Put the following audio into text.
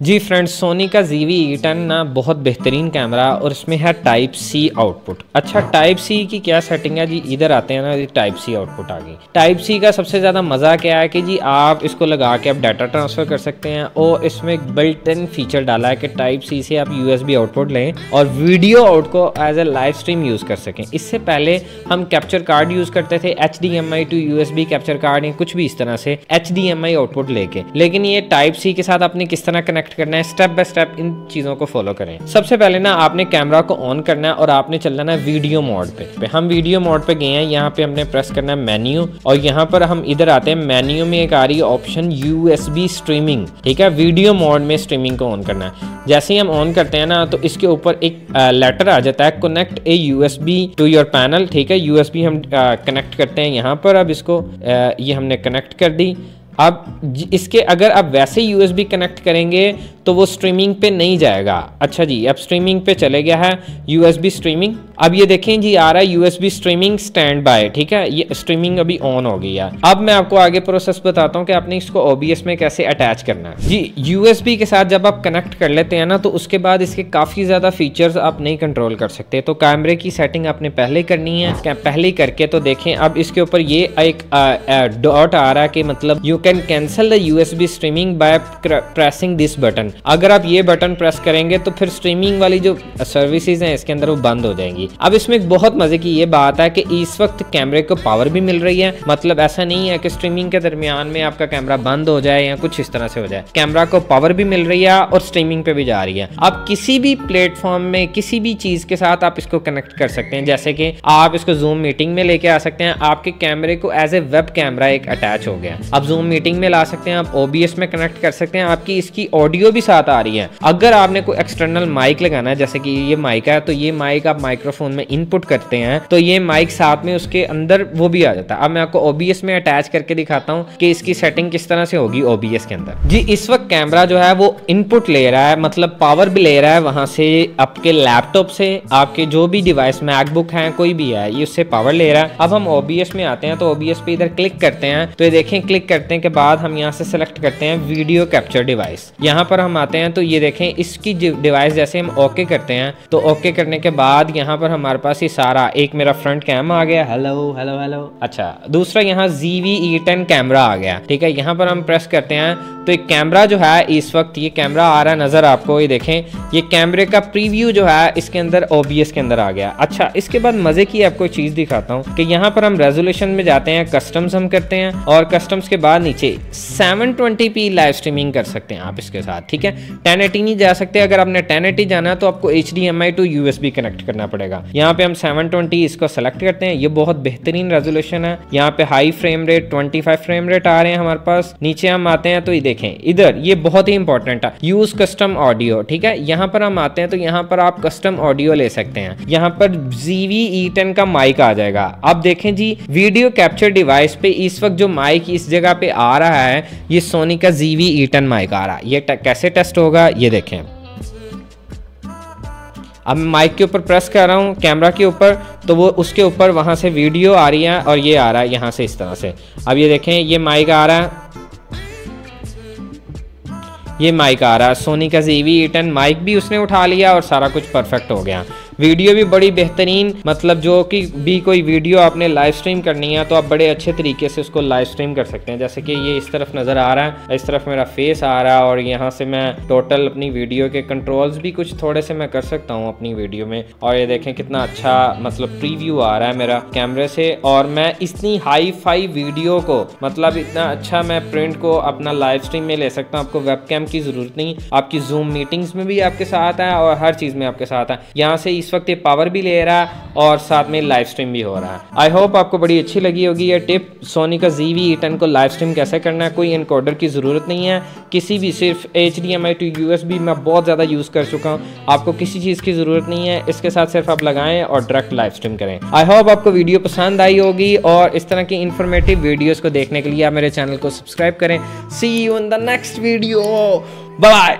जी friends Soni का G we ten ना बहुत बेहतरीन कैमरा और इसमें है टाइप सी आउटपुट अच्छा टाइप सी की क्या सेटिंग है? जी, इधर आते हैं ना टाइप सी आउटपुट आ गई। टाइप सी का सबसे ज़्यादा मज़ा क्या है कि जी, आप इसको लगा के आप डाटा ट्रांसफ़र कर सकते हैं और इसमें एक बिल्ट इन फीचर डाला है कि टाइप सी से आप यू आउटपुट लें और वीडियो आउट को as a live stream use कर सकें। इससे पहले हम कैप्चर कार्ड यूज़ करते थे H D M I to U S B capture card या कुछ भी इस तरह से H D M I output लेके। लेकिन ये टाइप सी के साथ आपने किस तरह कनेक्ट कनेक्ट करना है स्टेप बाय स्टेप इन चीज़ों को फॉलो करें। सबसे पहले ना आपने कैमरा को ऑन करना है और आपने चल जाना है वीडियो मोड पे, हम वीडियो मोड पे गए हैं यहाँ पे हमने प्रेस करना है मेन्यू और यहाँ पर हम इधर आते हैं मेन्यू में एक आ रही है ऑप्शन यूएसबी स्ट्रीमिंग ठीक है? वीडियो मोड में स्ट्रीमिंग को ऑन करना है। जैसे ही हम ऑन करते हैं ना तो इसके ऊपर एक लेटर आ जाता है connect a you to your panel ठीक है? यू हम कनेक्ट करते हैं यहाँ पर। अब इसको ये हमने कनेक्ट कर दी। अब इसके अगर आप वैसे यूएसबी कनेक्ट करेंगे तो वो स्ट्रीमिंग पे नहीं जाएगा। अच्छा जी, अब स्ट्रीमिंग पे चले गया है। यूएसबी स्ट्रीमिंग अब ये देखें जी, आ रहा है यूएसबी स्ट्रीमिंग स्टैंड बाय ठीक है? ये स्ट्रीमिंग अभी ऑन हो गई है। अब मैं आपको आगे प्रोसेस बताता हूँ कि आपने इसको ओबीएस में कैसे अटैच करना है। जी यूएसबी के साथ जब आप कनेक्ट कर लेते हैं ना तो उसके बाद इसके काफ़ी ज़्यादा फीचर्स आप नहीं कंट्रोल कर सकते। तो कैमरे की सेटिंग आपने पहले करनी है पहले करके तो देखें, अब इसके ऊपर ये एक डॉट आ रहा है कि मतलब you can cancel the USB streaming by pressing this button अगर आप ये बटन प्रेस करेंगे तो फिर स्ट्रीमिंग वाली जो सर्विसेज़ हैं, इसके अंदर वो बंद हो जाएँगी। अब इसमें एक बहुत मज़े की ये बात है कि इस वक्त कैमरे को पावर भी मिल रही है। मतलब ऐसा नहीं है कि स्ट्रीमिंग के दरमियान में आपका कैमरा बंद हो जाए या कुछ इस तरह से हो जाए। कैमरा को पावर भी मिल रही है और स्ट्रीमिंग पे भी जा रही है। आप किसी भी प्लेटफॉर्म में किसी भी चीज़ के साथ आप इसको कनेक्ट कर सकते हैं। जैसे कि आप इसको जूम मीटिंग में लेके आ सकते हैं। आपके कैमरे को एज ए वेब कैमरा एक अटैच हो गया। आप जूम मीटिंग में ला सकते हैं। आप ओबीएस में कनेक्ट कर सकते हैं। आपकी इसकी ऑडियो भी साथ आ रही है। अगर आपने कोई एक्सटर्नल माइक लगाना है, जैसे कि ये माइक है तो ये माइक आप माइक्रोफोन में इनपुट करते हैं तो ये माइक साथ में उसके अंदर वो भी आ जाता है। अब मैं आपको ओबीएस में अटैच करके दिखाता हूँ कि इसकी सेटिंग किस तरह से होगी ओबीएस के अंदर। जी, इस वक्त कैमरा जो है वो इनपुट ले रहा है मतलब पावर भी ले रहा है वहाँ से, आपके लैपटॉप से, आपके जो भी डिवाइस मैकबुक है, कोई भी है, ये उससे पावर ले रहा है। अब हम ओबीएस में आते हैं तो ओबीएस पे इधर क्लिक करते हैं तो ये देखें क्लिक करते हैं के बाद हम यहाँ से सेलेक्ट करते हैं वीडियो कैप्चर डिवाइस यहाँ पर हम आते हैं तो ये देखें, इसकी डिवाइस जैसे हम ओके करते हैं तो ओके करने के बाद यहाँ पर हमारे पास ये सारा। एक मेरा फ्रंट कैम आ गया। हेलो हेलो हेलो अच्छा दूसरा यहाँ G V E ten camera आ गया। ठीक है यहाँ पर हम प्रेस करते हैं। तो एक कैमरा जो है इस वक्त ये कैमरा आ रहा है नज़र आपको ये देखें। ये कैमरे का प्रीव्यू जो है इसके अंदर ओबीएस के अंदर आ गया। अच्छा इसके बाद मज़े की आपको चीज़ दिखाता हूँ कि यहाँ पर हम रेजोल्यूशन में जाते हैं कस्टम्स हम करते हैं और कस्टम्स के बाद नीचे 720p लाइव स्ट्रीमिंग कर सकते हैं आप इसके साथ। ठीक है? 1080 नहीं जा सकते। अगर आपने 1080 जाना है तो आपको H D M I to USB connect करना पड़ेगा। यहाँ पे हम 720 इसको सेलेक्ट करते हैं। ये बहुत बेहतरीन रेजोल्यूशन है। यहाँ पे high frame rate 25 frame rate आ रहे हैं हमारे पास। नीचे हम आते हैं तो ये देखें। इधर, ये बहुत ही इंपॉर्टेंट है। यूज़ कस्टम ऑडियो ठीक है? यहाँ पर हम आते हैं तो यहाँ पर आप कस्टम ऑडियो ले सकते हैं। यहाँ पर जीवी टेन का माइक आ जाएगा। अब देखें जी वीडियो कैप्चर डिवाइस पे इस वक्त जो माइक इस जगह पे आ रहा है, ये सोनी का जीवी ई टेन माइक आ रहा है। ये कैसे टेस्ट होगा? ये देखें। अब मैं माइक के ऊपर प्रेस कर रहा हूँ कैमरा के ऊपर तो वो उसके ऊपर वहाँ से वीडियो आ रही है और ये आ रहा है यहाँ से इस तरह से। अब ये देखें, ये माइक आ रहा है। ये माइक आ रहा है। सोनी का जीवी ईटन माइक भी उसने उठा लिया और सारा कुछ परफेक्ट हो गया। वीडियो भी बड़ी बेहतरीन मतलब जो कि भी कोई वीडियो आपने लाइव स्ट्रीम करनी है तो आप बड़े अच्छे तरीके से उसको लाइव स्ट्रीम कर सकते हैं। जैसे कि ये इस तरफ़ नज़र आ रहा है, इस तरफ़ मेरा फेस आ रहा है और यहाँ से मैं टोटल अपनी वीडियो के कंट्रोल्स भी कुछ थोड़े से मैं कर सकता हूँ अपनी वीडियो में। और ये देखें कितना अच्छा मतलब प्रीव्यू आ रहा है मेरा कैमरे से। और मैं इतनी हाई फाई वीडियो को मतलब इतना अच्छा मैं प्रिंट को अपना लाइव स्ट्रीम में ले सकता हूँ। आपको वेब की ज़रूरत नहीं, आपकी जूम मीटिंग्स में भी आपके साथ है और हर चीज़ में आपके साथ है। यहाँ से इस वक्त ये पावर भी ले रहा है और साथ में लाइव स्ट्रीम भी हो रहा। है आई होप आपको बड़ी अच्छी लगी होगी ये टिप सोनी का जी वी को लाइव स्ट्रीम कैसे करना है, कोई इनकोडर की ज़रूरत नहीं है। किसी भी सिर्फ़ H D M I to B मैं बहुत ज़्यादा यूज़ कर चुका हूँ। आपको किसी चीज़ की ज़रूरत नहीं है, इसके साथ सिर्फ़ आप लगाएँ और डायरेक्ट लाइव स्ट्रीम करें। आई होप आपको वीडियो पसंद आई होगी और इस तरह की इन्फॉर्मेटिव वीडियोज़ को देखने के लिए आप मेरे चैनल को सब्सक्राइब करें। See you in the next video bye